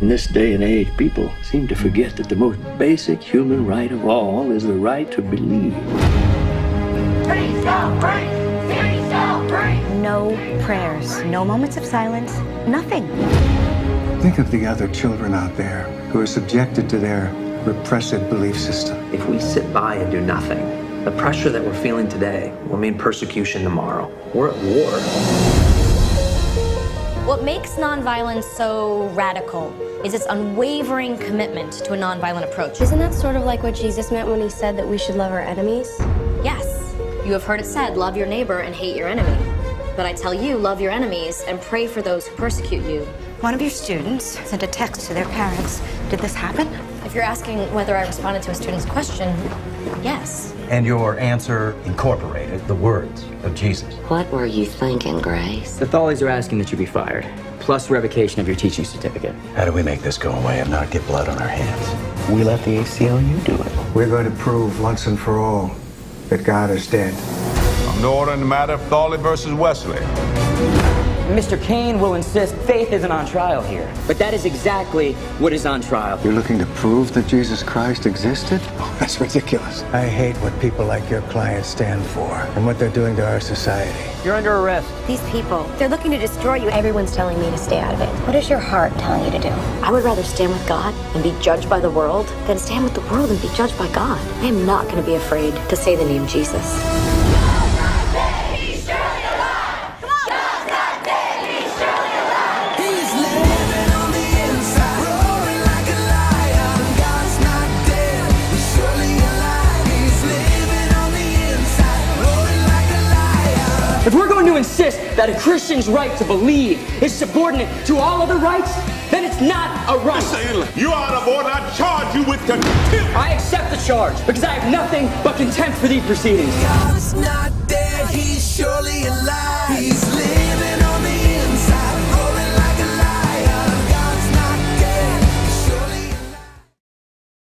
In this day and age, people seem to forget that the most basic human right of all is the right to believe. Please don't breathe! Please don't breathe! No prayers, no moments of silence, nothing. Think of the other children out there who are subjected to their repressive belief system. If we sit by and do nothing, the pressure that we're feeling today will mean persecution tomorrow. We're at war. What makes nonviolence so radical is its unwavering commitment to a nonviolent approach. Isn't that sort of like what Jesus meant when he said that we should love our enemies? Yes. You have heard it said, love your neighbor and hate your enemy. But I tell you, love your enemies and pray for those who persecute you. One of your students sent a text to their parents. Did this happen? If you're asking whether I responded to a student's question, yes. And your answer incorporated the words of Jesus. What were you thinking, Grace? The Thawleys are asking that you be fired, plus revocation of your teaching certificate. How do we make this go away and not get blood on our hands? We let the ACLU do it. We're going to prove once and for all that God is dead. I'm the order in the matter of Thawley versus Wesley. Mr. Kane will insist faith isn't on trial here. But that is exactly what is on trial. You're looking to prove that Jesus Christ existed? Oh, that's ridiculous. I hate what people like your clients stand for and what they're doing to our society. You're under arrest. These people, they're looking to destroy you. Everyone's telling me to stay out of it. What is your heart telling you to do? I would rather stand with God and be judged by the world than stand with the world and be judged by God. I am not going to be afraid to say the name Jesus. going to insist that a Christian's right to believe is subordinate to all other rights, then it's not a right. Mr. you are out of order. I charge you with contempt. I accept the charge because I have nothing but contempt for these proceedings. God's not dead. He's surely alive.